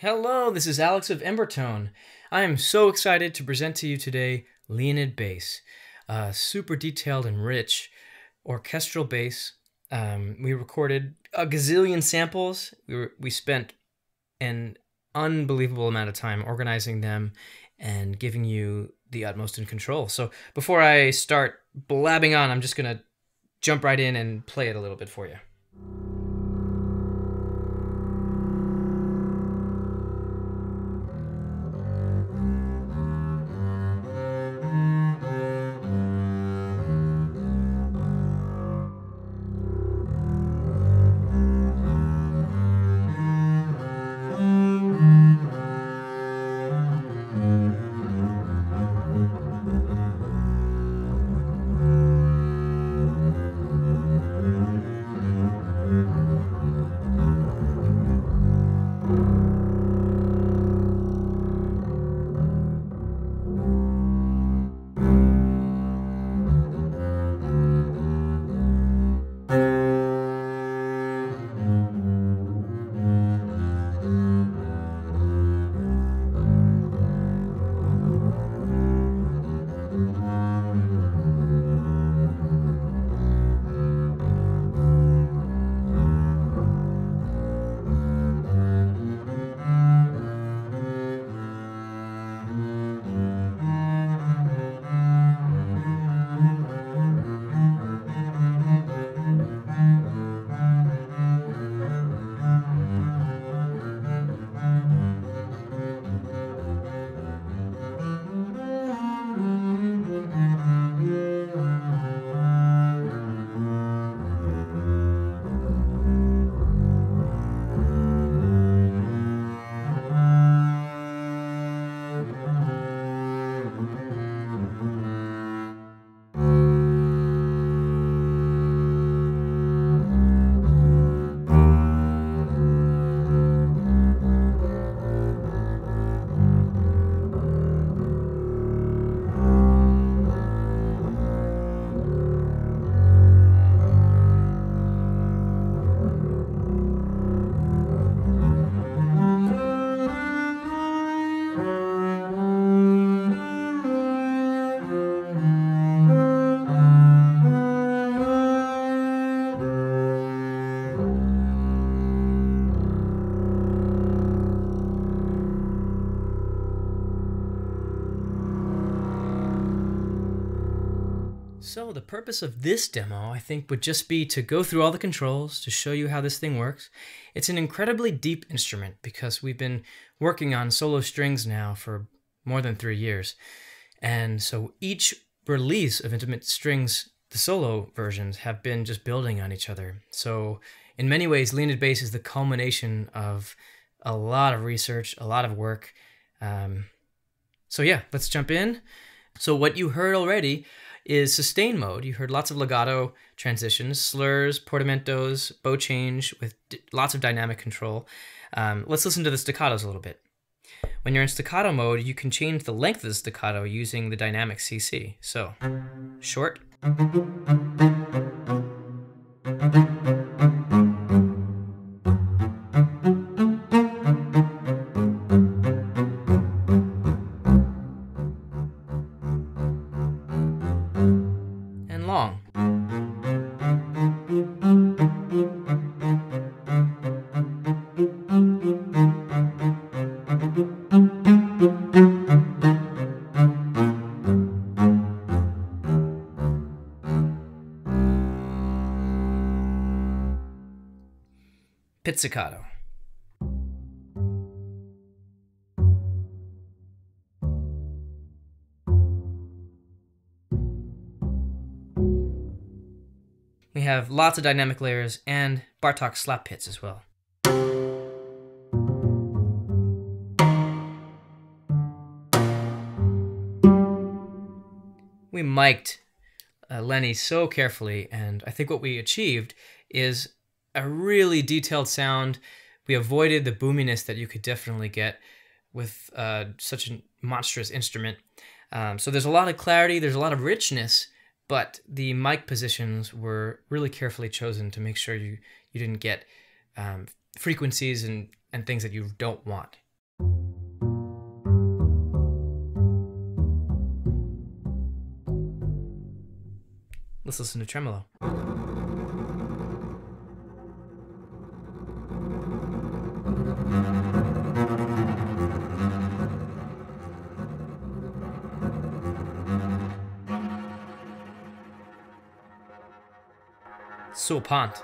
Hello, this is Alex of Embertone. I am so excited to present to you today Leonid Bass, a super detailed and rich orchestral bass. Um, we recorded a gazillion samples. We, were, we spent an unbelievable amount of time organizing them and giving you the utmost in control. So before I start blabbing on, I'm just going to jump right in and play it a little bit for you. So the purpose of this demo, I think, would just be to go through all the controls to show you how this thing works. It's an incredibly deep instrument because we've been working on solo strings now for more than three years. And so each release of Intimate Strings, the solo versions, have been just building on each other. So in many ways, Leonid Bass is the culmination of a lot of research, a lot of work. Um, so yeah, let's jump in. So what you heard already is sustain mode. You heard lots of legato transitions, slurs, portamentos, bow change with lots of dynamic control. Um, let's listen to the staccatos a little bit. When you're in staccato mode, you can change the length of the staccato using the dynamic CC. So, short. Pizzicato. We have lots of dynamic layers and Bartok slap pizz as well. We mic'd uh, Lenny so carefully, and I think what we achieved is a really detailed sound. We avoided the boominess that you could definitely get with uh, such a monstrous instrument. Um, so there's a lot of clarity, there's a lot of richness, but the mic positions were really carefully chosen to make sure you, you didn't get um, frequencies and, and things that you don't want. Let's listen to tremolo. Sul Pont.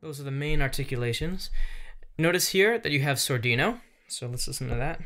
Those are the main articulations. Notice here that you have sordino, so let's listen to that.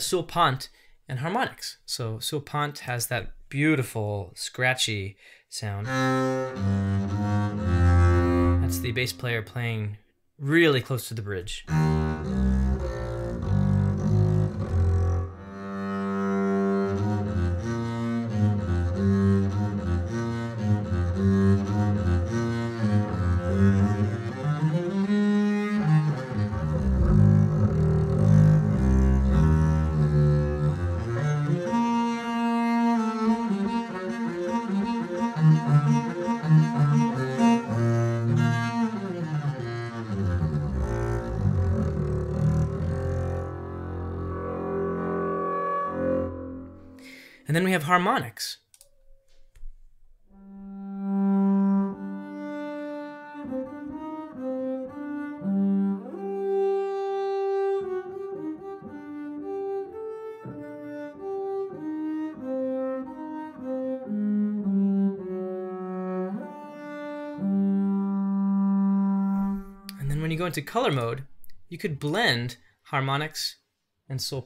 Have sul pont and harmonics. So sul pont has that beautiful scratchy sound. That's the bass player playing really close to the bridge. And then we have harmonics. And then when you go into color mode, you could blend harmonics and sul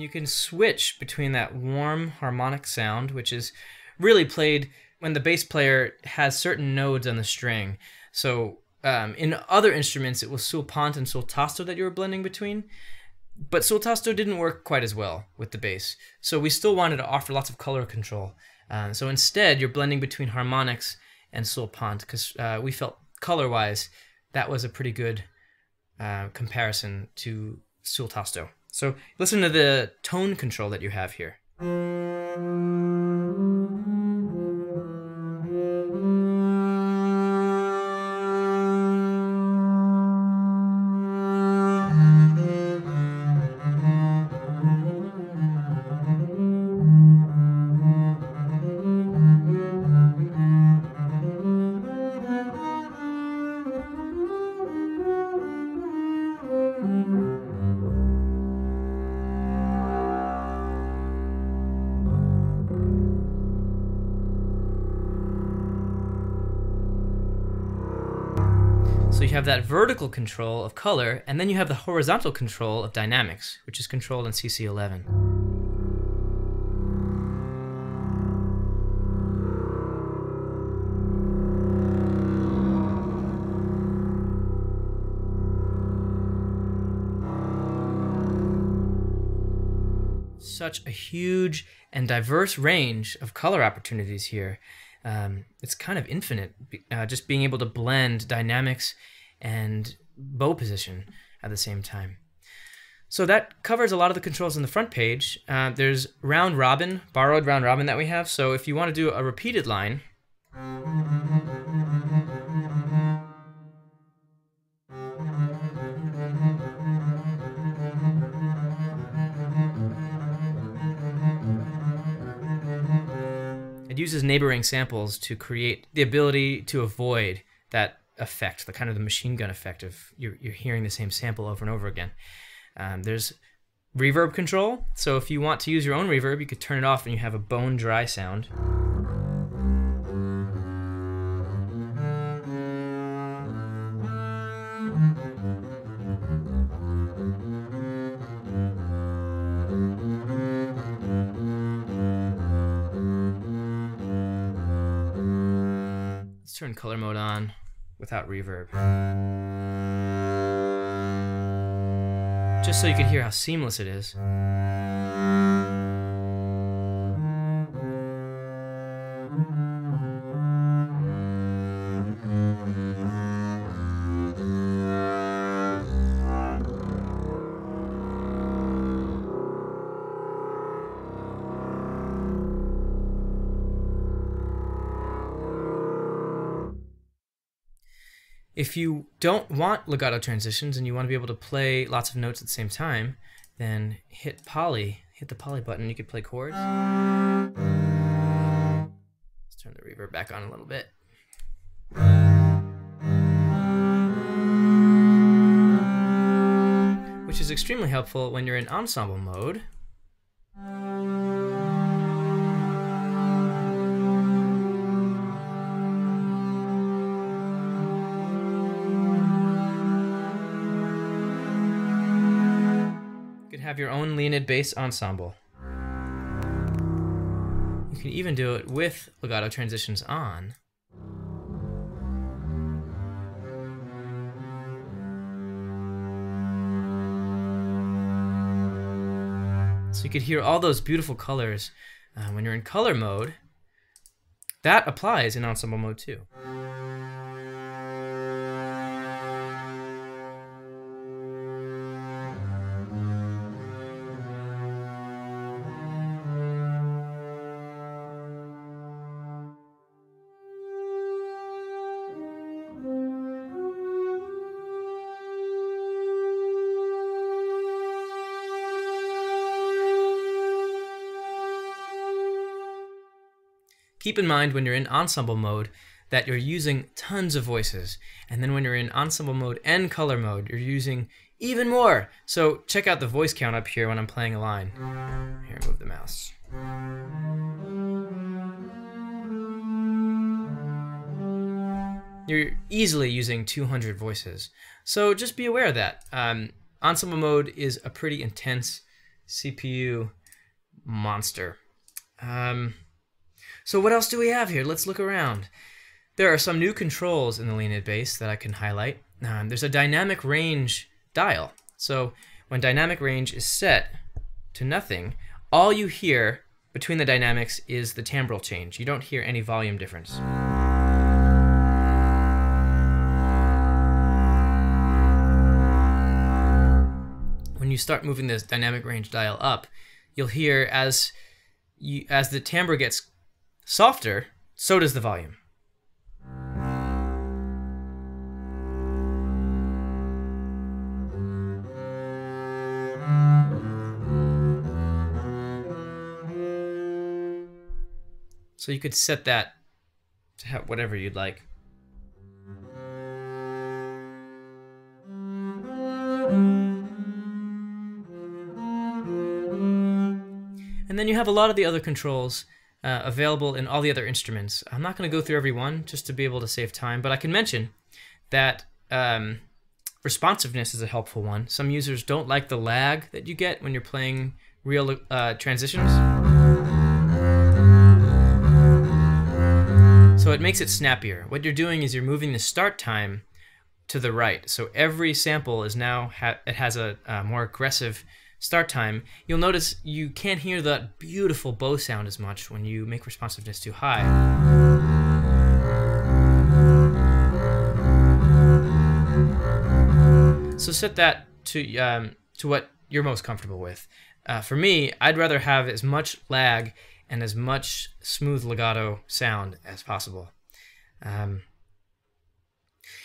And you can switch between that warm harmonic sound, which is really played when the bass player has certain nodes on the string. So um, in other instruments, it was sul pont and sul tasto that you were blending between. But sul tasto didn't work quite as well with the bass. So we still wanted to offer lots of color control. Uh, so instead, you're blending between harmonics and sul pont because uh, we felt color-wise that was a pretty good uh, comparison to sul tasto. So listen to the tone control that you have here. You have that vertical control of color, and then you have the horizontal control of dynamics, which is controlled in CC11. Such a huge and diverse range of color opportunities here. Um, it's kind of infinite, uh, just being able to blend dynamics and bow position at the same time. So that covers a lot of the controls on the front page. Uh, there's round robin, borrowed round robin that we have. So if you want to do a repeated line, it uses neighboring samples to create the ability to avoid that effect, the kind of the machine gun effect of you're, you're hearing the same sample over and over again. Um, there's reverb control. So if you want to use your own reverb, you could turn it off and you have a bone dry sound. Let's turn color mode on without reverb. Just so you can hear how seamless it is. If you don't want legato transitions and you want to be able to play lots of notes at the same time, then hit poly, hit the poly button. You could play chords. Let's turn the reverb back on a little bit. Which is extremely helpful when you're in ensemble mode. Have your own Leonid bass ensemble. You can even do it with legato transitions on. So you could hear all those beautiful colors uh, when you're in color mode. That applies in ensemble mode too. Keep in mind when you're in ensemble mode that you're using tons of voices. And then when you're in ensemble mode and color mode, you're using even more. So check out the voice count up here when I'm playing a line. Here, move the mouse. You're easily using 200 voices. So just be aware of that. Um, ensemble mode is a pretty intense CPU monster. Um, so what else do we have here? Let's look around. There are some new controls in the Leonid Bass that I can highlight. Um, there's a dynamic range dial. So when dynamic range is set to nothing, all you hear between the dynamics is the timbral change. You don't hear any volume difference. When you start moving this dynamic range dial up, you'll hear as you, as the timbre gets softer, so does the volume. So you could set that to have whatever you'd like. And then you have a lot of the other controls uh, available in all the other instruments. I'm not going to go through every one just to be able to save time, but I can mention that um, responsiveness is a helpful one. Some users don't like the lag that you get when you're playing real uh, transitions. So it makes it snappier. What you're doing is you're moving the start time to the right. So every sample is now, ha it has a, a more aggressive start time, you'll notice you can't hear that beautiful bow sound as much when you make responsiveness too high. So set that to, um, to what you're most comfortable with. Uh, for me, I'd rather have as much lag and as much smooth legato sound as possible. Um,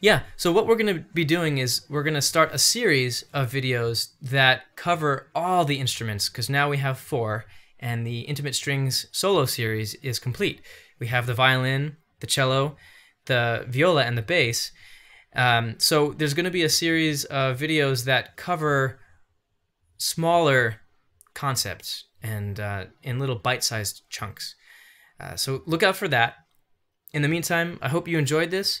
yeah, so what we're going to be doing is we're going to start a series of videos that cover all the instruments because now we have four and the Intimate Strings solo series is complete. We have the violin, the cello, the viola, and the bass. Um, so there's going to be a series of videos that cover smaller concepts and uh, in little bite-sized chunks. Uh, so look out for that. In the meantime, I hope you enjoyed this.